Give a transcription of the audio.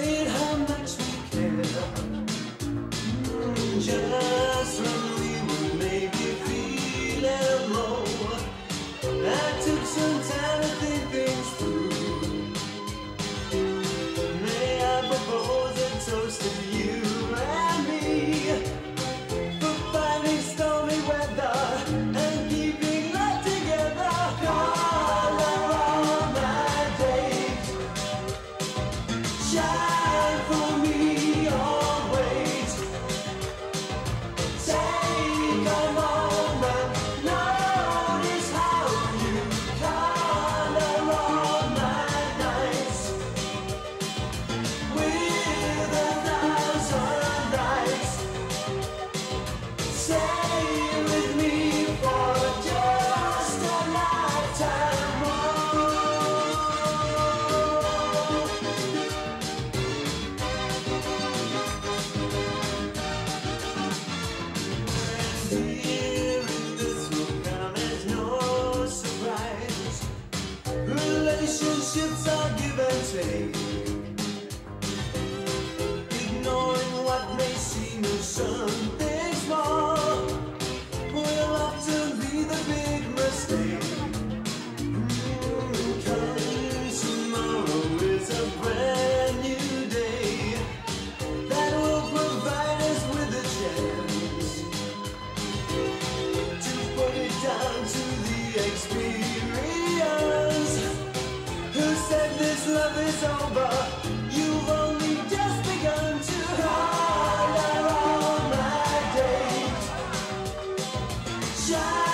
how much Relationships are give and take. Ignoring what may seem as something small will often be the big mistake. Mm, Cause tomorrow is a brand new day that will provide us with a chance to put it down to the experience. love is over. You've only just begun to colour all my days. Shine